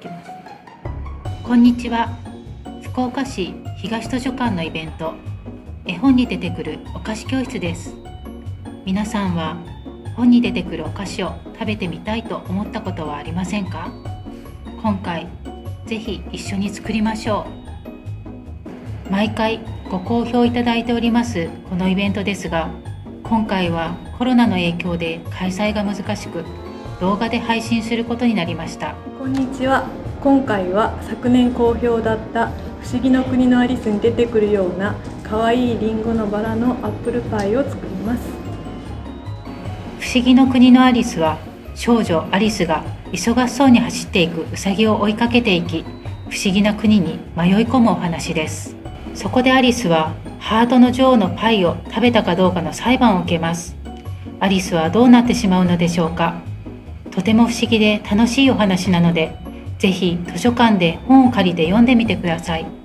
きます。こんにちは。福岡市東図書館のイベント絵本に出てくるお菓子教室です。皆さんは本に出てくるお菓子を食べてみたいと思ったことはありませんか？今回ぜひ一緒に作りましょう。毎回ご好評いただいておりますこのイベントですが今回はコロナの影響で開催が難しく動画で配信することになりました。こんにちは。今回は昨年好評だった不思議の国のアリスに出てくるような可愛いいりんごのバラのアップルパイを作ります。不思議の国のアリスは少女アリスが忙しそうに走っていくウサギを追いかけていき不思議な国に迷い込むお話です。そこでアリスはハートの女王のパイを食べたかどうかの裁判を受けます。アリスはどうなってしまうのでしょうか？とても不思議で楽しいお話なのでぜひ図書館で本を借りて読んでみてください。